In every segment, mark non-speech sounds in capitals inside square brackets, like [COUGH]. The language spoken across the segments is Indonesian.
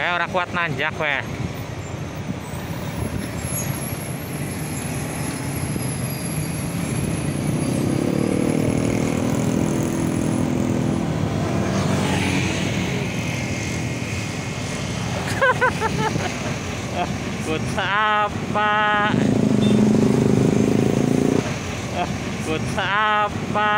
Eh ora kuat nanjak weh. [LAUGHS] Kut apa? Kut apa?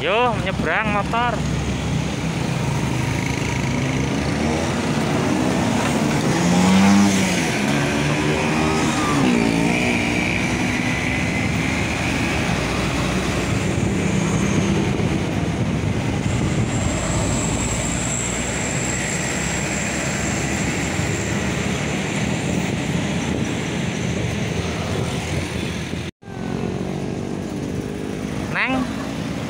Yo, menyeberang motor. Neng.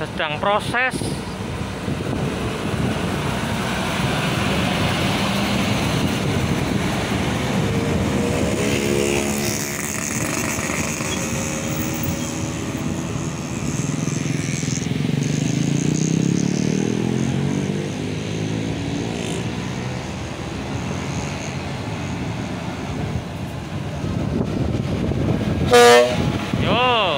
Sedang proses. Yo.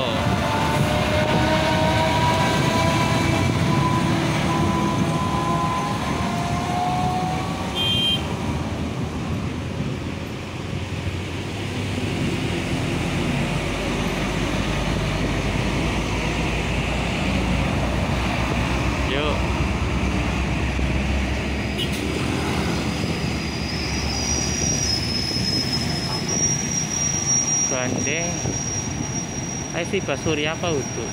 Yuk. Gandeng. Ayo sih basuri apa utuh?